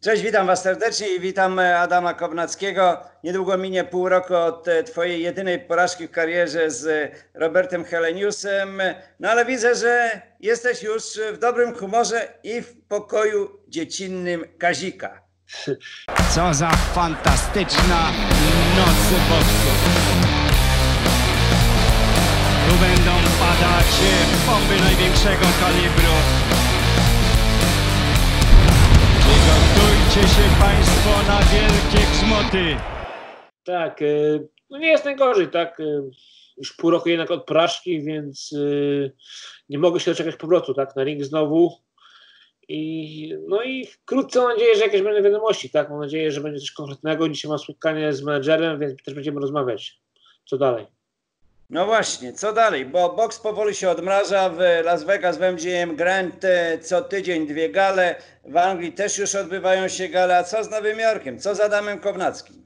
Cześć, witam Was serdecznie i witam e, Adama Kownackiego. Niedługo minie pół roku od e, Twojej jedynej porażki w karierze z e, Robertem Heleniusem. No ale widzę, że jesteś już w dobrym humorze i w pokoju dziecinnym Kazika. Co za fantastyczna noc boksu. Tu będą padać bomby największego kalibru. Tak, y, no nie jest najgorzej, tak. y, Już pół roku jednak od porażki, więc y, nie mogę się doczekać powrotu, tak, na ring znowu. I, no i wkrótce mam nadzieję, że jakieś będą wiadomości, tak. Mam nadzieję, że będzie coś konkretnego. Dzisiaj mam spotkanie z menedżerem, więc też będziemy rozmawiać. Co dalej? No właśnie, co dalej? Bo boks powoli się odmraża. W Las Vegas w MGM Grand e, co tydzień dwie gale. W Anglii też już odbywają się gale. A co z Nowym Jorkiem? Co z Adamem Kownackim?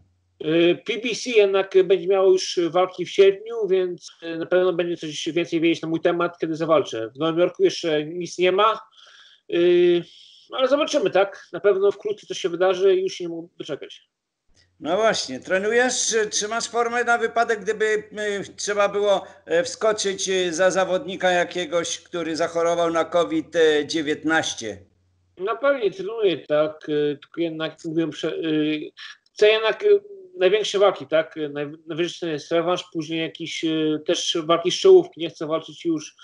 Y, PBC jednak będzie miało już walki w sierpniu, więc y, na pewno będzie coś więcej wiedzieć na mój temat, kiedy zawalczę. W Nowym Jorku jeszcze nic nie ma, ale zobaczymy, tak? Na pewno wkrótce coś się wydarzy i już nie mogę doczekać. No właśnie, trenujesz, czy trzymasz formę na wypadek, gdyby y, trzeba było y, wskoczyć y, za zawodnika jakiegoś, który zachorował na COVID-19? Na pewno trenuję, tak, y, tylko jednak, y, chcę jednak największe walki, tak, naj- najwyższy jest rewanż, później jakieś y, też walki z nie chcę walczyć już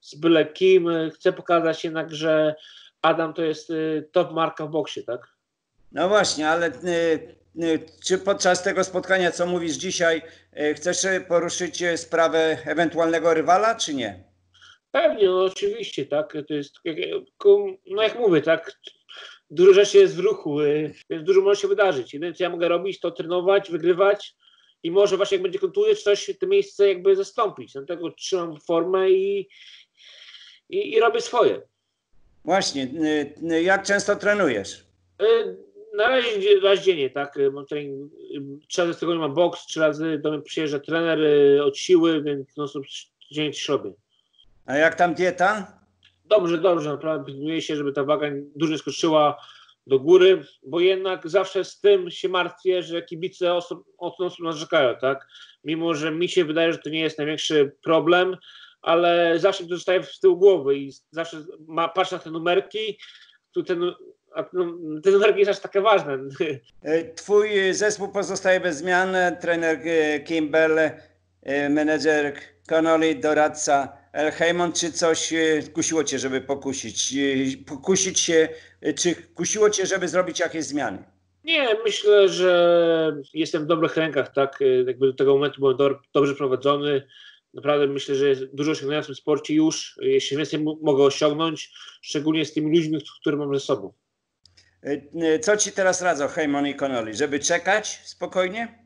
z byle kim, chcę pokazać jednak, że Adam to jest top marka w boksie, tak. No właśnie, ale y, y, czy podczas tego spotkania, co mówisz dzisiaj, y, chcesz poruszyć sprawę ewentualnego rywala, czy nie? Pewnie, no oczywiście, tak. To jest, no jak mówię, tak. Dużo rzeczy jest w ruchu, więc dużo może się wydarzyć. Jedyne, co ja mogę robić, to trenować, wygrywać i może właśnie jak będzie kontuzja, coś, to miejsce jakby zastąpić. Dlatego trzymam formę i, i, i robię swoje. Właśnie, jak często trenujesz? Y, Na razie raz dziennie, tak. Mam trening, trzy razy z tygodnia mam boks, trzy razy do mnie przyjeżdża trener y, od siły, więc no, dzień coś robię. A jak tam dieta? Dobrze, dobrze, naprawdę pilnuję się, żeby ta waga dużo nie skoczyła do góry, bo jednak zawsze z tym się martwię, że kibice osób, osób narzekają, tak? Mimo, że mi się wydaje, że to nie jest największy problem, ale zawsze to zostaje z tyłu głowy i zawsze ma, patrzę na te numerki, tu ten, no, te numerki są aż takie ważne. Y, Twój zespół pozostaje bez zmian. Trener y, Kimball, y, menedżer Connolly, doradca El Heyman. Czy coś kusiło Cię, żeby pokusić? Pokusić się, czy kusiło Cię, żeby zrobić jakieś zmiany? Nie, myślę, że jestem w dobrych rękach, tak? Jakby do tego momentu byłem do, dobrze prowadzony. Naprawdę myślę, że dużo osiągnąłem w tym sporcie już. Jeszcze więcej mogę osiągnąć, szczególnie z tymi ludźmi, które mam ze sobą. Y, Co Ci teraz radzą Heyman i Connolly? Żeby czekać spokojnie?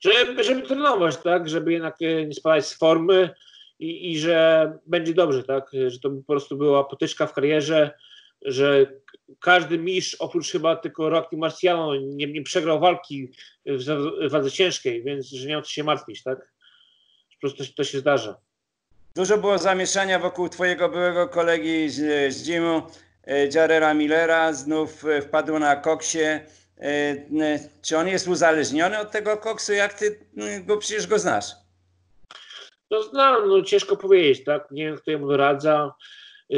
Żeby, żeby trenować, tak? Żeby jednak e, nie spadać z formy i, i że będzie dobrze, tak? Że to po prostu była potyczka w karierze, że każdy mistrz, oprócz chyba tylko Rocky Marciano, nie, nie przegrał walki w, wadze ciężkiej, więc że nie ma co się martwić, tak? Po prostu to, to się zdarza. Dużo było zamieszania wokół twojego byłego kolegi z, z e, Jarera Millera, znów e, wpadł na koksie. E, e, Czy on jest uzależniony od tego koksu? Jak ty, bo przecież go znasz. No znam, no ciężko powiedzieć, tak? Nie wiem, kto jemu doradza.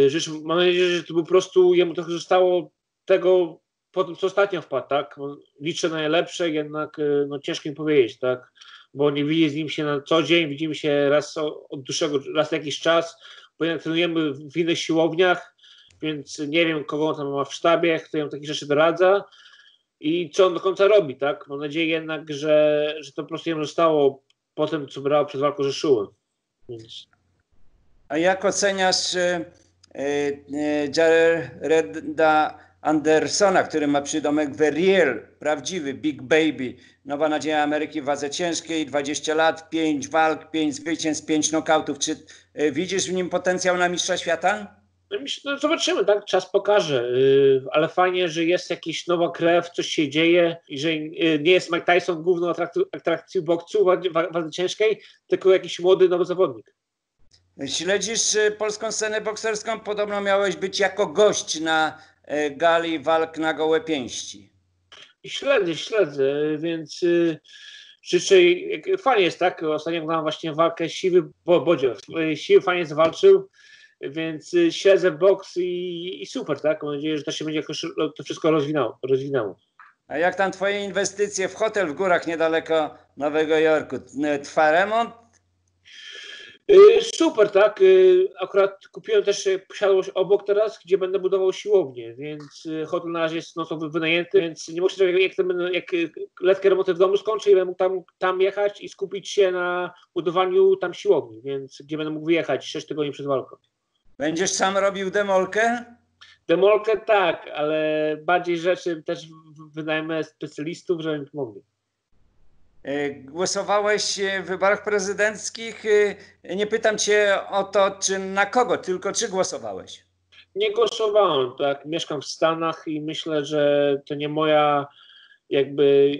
Życzę, mam nadzieję, że to po prostu jemu trochę zostało tego po tym, co ostatnio wpadł, tak? Liczę na najlepsze, jednak no, ciężko mi powiedzieć, tak? Bo nie widzę z nim się na co dzień, widzimy się raz od dłuższego, raz jakiś czas, bo jednak trenujemy w innych siłowniach, więc nie wiem, kogo on tam ma w sztabie, kto jemu takie rzeczy doradza i co on do końca robi, tak? Mam nadzieję jednak, że, że to po prostu jemu zostało po tym, co brało przed walką Rzeszułem. Więc A jak oceniasz e, e, Jareda Andersona, który ma przydomek Veriel, prawdziwy Big Baby, nowa nadzieja Ameryki w wadze ciężkiej, 20 lat, 5 walk, 5 zwycięstw, 5 nokautów. Czy e, widzisz w nim potencjał na mistrza świata? No myślę, no zobaczymy, tak? Czas pokaże. Yy, ale fajnie, że jest jakaś nowa krew, coś się dzieje i że yy, nie jest Mike Tyson główną atrakcją, atrakcją boksu wadze ciężkiej, tylko jakiś młody, nowy zawodnik. Śledzisz e, polską scenę bokserską? Podobno miałeś być jako gość na e, gali walk na gołe pięści. Śledzę, śledzę, więc y, życzę, fajnie jest, tak? Ostatnio oglądałem właśnie walkę Siwy Bo, Bodzio. Y, Siwy fajnie zawalczył, więc y, śledzę boks i, i super, tak? Mam nadzieję, że to się będzie jakoś to wszystko rozwinęło. rozwinęło. A jak tam twoje inwestycje w hotel w górach niedaleko Nowego Jorku? Trwa remont? Y, Super, tak. Y, Akurat kupiłem też y, posiadłość obok teraz, gdzie będę budował siłownię, więc y, hotel na razie jest nocą wynajęty, więc nie muszę czekać, jak, będę, jak y, letkę remonty w domu skończę i będę mógł tam, tam jechać i skupić się na budowaniu tam siłowni, więc gdzie będę mógł wyjechać 6 tygodni przed walką. Będziesz sam robił demolkę? Demolkę tak, ale bardziej rzeczy też wynajmę specjalistów, żeby mi pomogli. E, Głosowałeś e, w wyborach prezydenckich. E, Nie pytam cię o to, czy na kogo, tylko czy głosowałeś. Nie głosowałem, tak. Mieszkam w Stanach i myślę, że to nie moja jakby.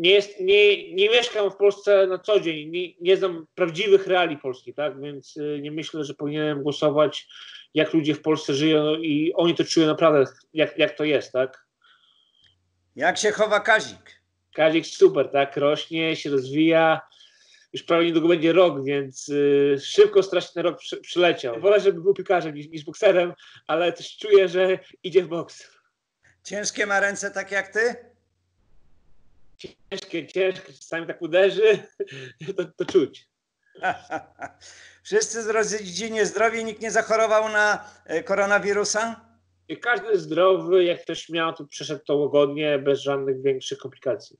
Nie, jest, nie, nie mieszkam w Polsce na co dzień, nie, nie znam prawdziwych reali Polski, tak? Więc y, nie myślę, że powinienem głosować, jak ludzie w Polsce żyją i oni to czują naprawdę, jak, jak to jest, tak? Jak się chowa Kazik? Kazik super, tak? Rośnie, się rozwija. Już prawie niedługo będzie rok, więc y, szybko strasznie ten rok przy, przyleciał. Wolę, żeby był piłkarzem niż, niż bokserem, ale też czuję, że idzie w boks. Ciężkie ma ręce tak jak ty? Ciężkie, ciężkie, czasami tak uderzy, to, to czuć. Wszyscy z rodzinie zdrowi, nikt nie zachorował na e, koronawirusa? Każdy zdrowy, jak ktoś miał, to przeszedł to łagodnie, bez żadnych większych komplikacji.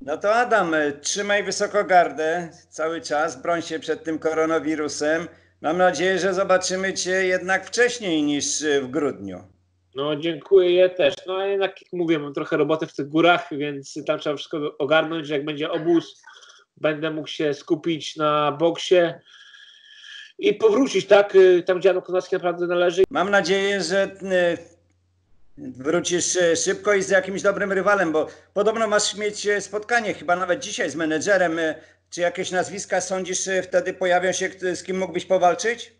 No to Adam, e, trzymaj wysoko gardę cały czas, broń się przed tym koronawirusem. Mam nadzieję, że zobaczymy Cię jednak wcześniej niż e, w grudniu. No dziękuję też. No a jednak jak mówię, mam trochę roboty w tych górach, więc tam trzeba wszystko ogarnąć, że jak będzie obóz, będę mógł się skupić na boksie i powrócić, tak, tam gdzie Adam naprawdę należy. Mam nadzieję, że e, wrócisz e, szybko i z jakimś dobrym rywalem, bo podobno masz mieć e, spotkanie, chyba nawet dzisiaj z menedżerem. Czy jakieś nazwiska sądzisz, wtedy pojawią się, z kim mógłbyś powalczyć?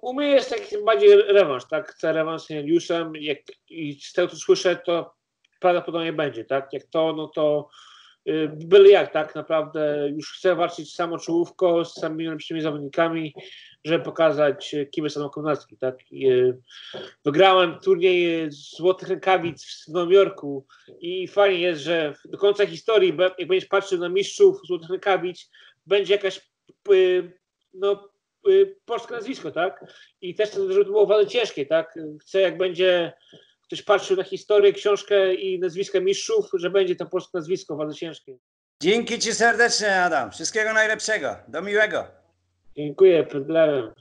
U mnie jest taki bardziej rewanż, tak? Chcę rewanż z Juliuszem jak, i z tego co słyszę, to prawdopodobnie będzie, tak? Jak to, no to y, byle jak, tak naprawdę już chcę walczyć samo czołówko z samymi najlepszymi zawodnikami, żeby pokazać, y, kim jest Adam tak? Y, wygrałem turniej Złotych Rękawic w Nowym Jorku i fajnie jest, że do końca historii, jak będziesz patrzył na mistrzów Złotych Rękawic, będzie jakaś y, no, polskie nazwisko, tak? I też chcę, żeby to było bardzo ciężkie, tak? Chcę, jak będzie ktoś patrzył na historię, książkę i nazwiska mistrzów, że będzie to polskie nazwisko bardzo ciężkie. Dzięki Ci serdecznie, Adam. Wszystkiego najlepszego. Do miłego. Dziękuję, problemem.